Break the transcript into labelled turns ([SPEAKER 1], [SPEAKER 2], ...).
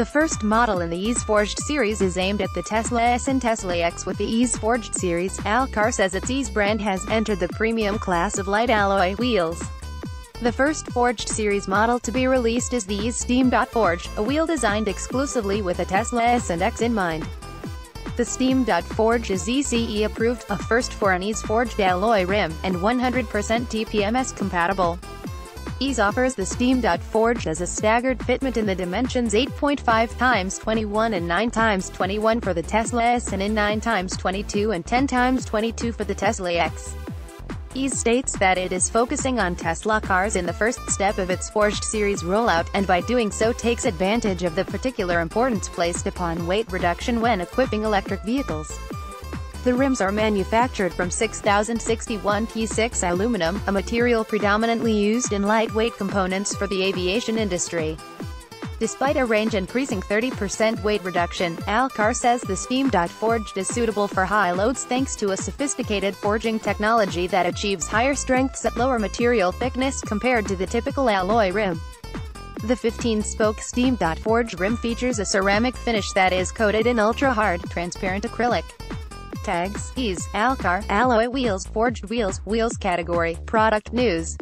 [SPEAKER 1] The first model in the AEZ Forged series is aimed at the Tesla S and Tesla X with the AEZ Forged series. Alcar says its AEZ brand has entered the premium class of light alloy wheels. The first Forged series model to be released is the AEZ Steam Forged, a wheel designed exclusively with a Tesla S and X in mind. The Steam Forged is ECE approved, a first for an AEZ Forged alloy rim, and 100% TPMS compatible. AEZ offers the Steam Forged as a staggered fitment in the dimensions 8.5 times 21 and 9 times 21 for the Tesla S and in 9 times 22 and 10 times 22 for the Tesla X. AEZ states that it is focusing on Tesla cars in the first step of its Forged series rollout, and by doing so takes advantage of the particular importance placed upon weight reduction when equipping electric vehicles. The rims are manufactured from 6061 T6 aluminum, a material predominantly used in lightweight components for the aviation industry. Despite a range increasing 30% weight reduction, Alcar says the Steam Forged is suitable for high loads thanks to a sophisticated forging technology that achieves higher strengths at lower material thickness compared to the typical alloy rim. The 15-spoke Steam Forged rim features a ceramic finish that is coated in ultra-hard, transparent acrylic tags, AEZ, Alcar, alloy wheels, forged wheels, wheels category, product news.